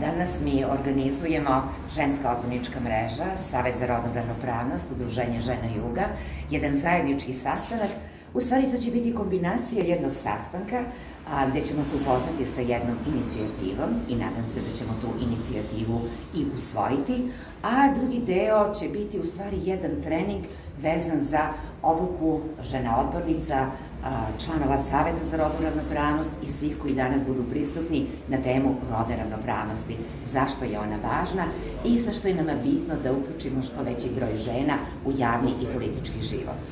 Danas mi organizujemo Ženska odbornička mreža, Savet za rodnu ravnopravnost, Udruženje žena Juga, jedan zajednički sastanak. U stvari to će biti kombinacija jednog sastanka a, gde ćemo se upoznati sa jednom inicijativom i nadam se da ćemo tu inicijativu i usvojiti, a drugi deo će biti u stvari jedan trening vezan za obuku žena odbornica, članova Saveta za rodnu ravnopravnost i svih koji danas budu prisutni na temu rodne ravnopravnosti. Zašto je ona važna i zašto je nama bitno da uključimo što veći broj žena u javni i politički život.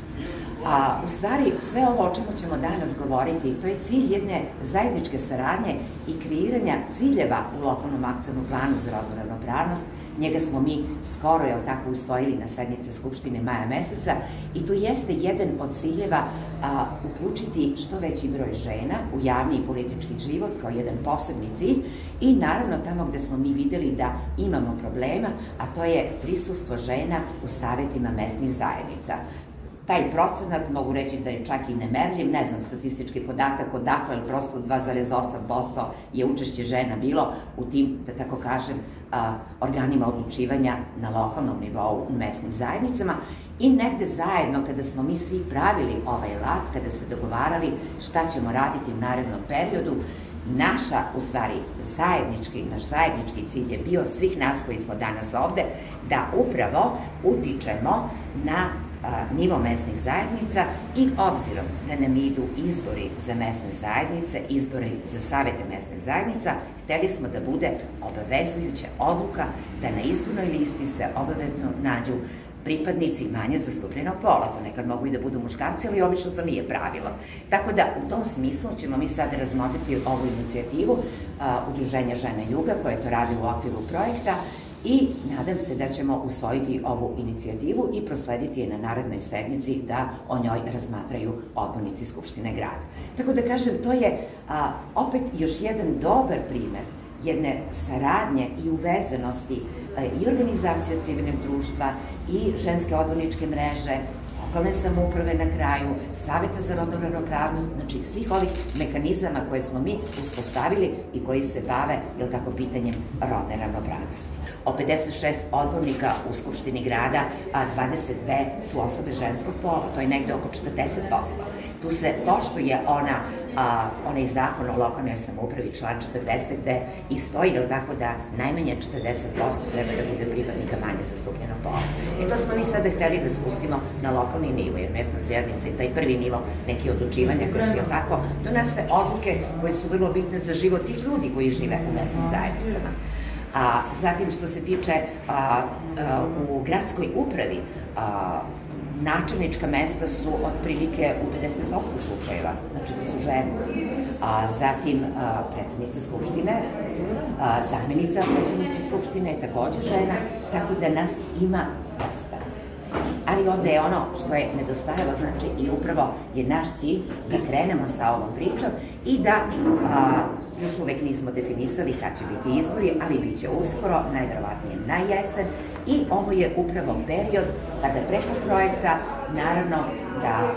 A, u stvari, sve ovo o čemu ćemo danas govoriti, to je cilj jedne zajedničke saradnje i kreiranja ciljeva u lokalnom akcijnom planu za rodnu ravnopravnost, Njega smo mi skoro, jel tako, usvojili na sednice Skupštine maja meseca i to jeste jedan od ciljeva a, uključiti što veći broj žena u javni i politički život kao jedan posebni cilj i naravno tamo gde smo mi videli da imamo problema, a to je prisustvo žena u savetima mesnih zajednica taj procenat mogu reći da je čak i nemerljiv, ne znam statistički podatak odakle, ali prosto 2,8% je učešće žena bilo u tim, da tako kažem, organima odlučivanja na lokalnom nivou u mesnim zajednicama. I negde zajedno kada smo mi svi pravili ovaj lat, kada se dogovarali šta ćemo raditi u narednom periodu, naša, u stvari, zajednički, naš zajednički cilj je bio svih nas koji smo danas ovde, da upravo utičemo na nivo mesnih zajednica i obzirom da nam idu izbori za mesne zajednice, izbori za savete mesnih zajednica, hteli smo da bude obavezujuća odluka da na izbornoj listi se obavezno nađu pripadnici manje zastupljenog pola. To nekad mogu i da budu muškarci, ali obično to nije pravilo. Tako da u tom smislu ćemo mi sada razmotriti ovu inicijativu Udruženja žena Juga koje to radi u okviru projekta i nadam se da ćemo usvojiti ovu inicijativu i proslediti je na narednoj sednici da o njoj razmatraju odbornici Skupštine grada. Tako da kažem, to je a, opet još jedan dobar primer jedne saradnje i uvezanosti i organizacija civilnog društva i ženske odborničke mreže, lokalne samouprave na kraju, Saveta za rodnu ravnopravnost, znači svih ovih mekanizama koje smo mi uspostavili i koji se bave, je tako, pitanjem rodne ravnopravnosti. O 56 odbornika u Skupštini grada, a 22 su osobe ženskog pola, to je negde oko 40%. Tu se poštuje ona, a, onaj zakon o lokalnoj samoupravi, član 40, gde i stoji, je tako, da najmanje 40% treba da bude pripadnika manje zastupljenog pola. I to smo mi sada hteli da spustimo na lokalni nivo, jer mesna sjednica je taj prvi nivo neke odlučivanja koje su, je tako, donese odluke koje su vrlo bitne za život tih ljudi koji žive u mesnim zajednicama. A, zatim, što se tiče a, a, u gradskoj upravi, a, načelnička mesta su otprilike u 50% slučajeva, znači da su žene. A, zatim a, predsednica Skupštine, a, zamjenica predsednice Skupštine je takođe žena, tako da nas ima dosta ali ovde je ono što je nedostajalo, znači i upravo je naš cilj da krenemo sa ovom pričom i da a, još uvek nismo definisali kad će biti izbori, ali bit će uskoro, najverovatnije na jesen i ovo je upravo period kada preko projekta, naravno da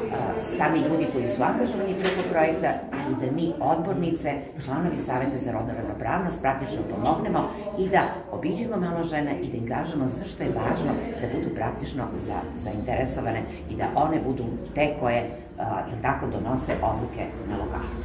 sami ljudi koji su angažovani preko projekta, ali da mi odbornice, članovi Saveta za rodnu ravnopravnost, praktično pomognemo i da obiđemo malo žene i da im kažemo zašto je važno da budu praktično za, zainteresovane i da one budu te koje, tako, donose odluke na lokalu.